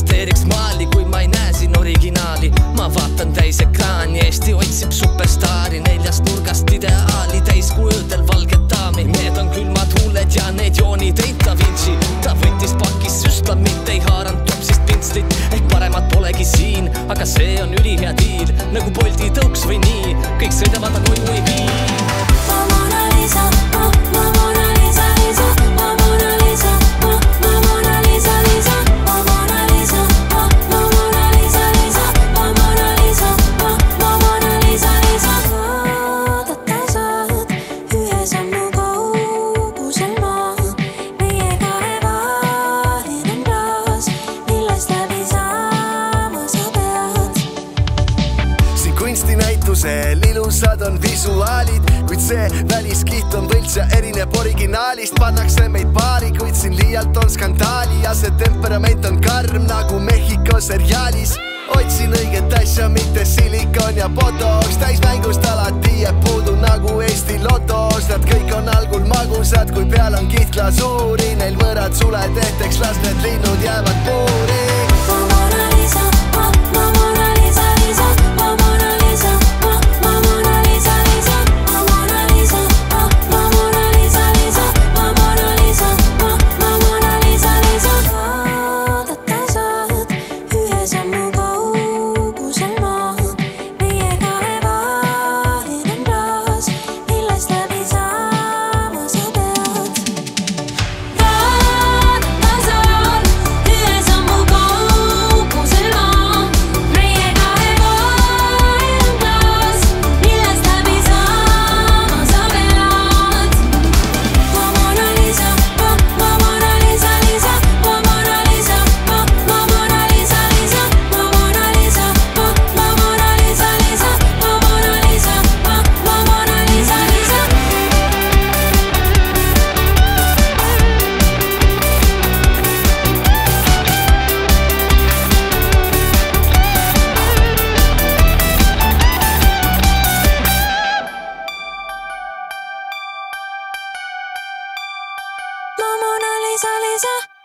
ennast teeriks maali, kui ma ei näe siin originaali. Ma vaatan täis ekraani, Eesti otsib superstaari. Neljast nurgast ideaali täis kujudel valget daami need on külmad huuled ja need joonid ei Da Vinci ta võttis pakist süstla, mitte ei haaranud topsist pintslit. Ehk paremat polegi siin, aga see on ülihea diil. Nagu Bolti tõuks või nii, kõik sõidavad, aga koju ei vii Mona Lisa. Kunstinäitusel ilusad on visuaalid, kuid see väliskiht on võlts ja erineb originaalist, pannakse meid paari, kuid siin liialt on skandaali ja see temperament on karm nagu Mehhiko seriaalis. otsin õiget asja, mitte silikon ja botox, täismängust alati jääb puudu nagu Eesti lotos, nad kõik on algul magusad, kui peal on kihtglasuuri, neil võõrad suled, ehteks las need linnud jäävad puuri Lisa, Lisa.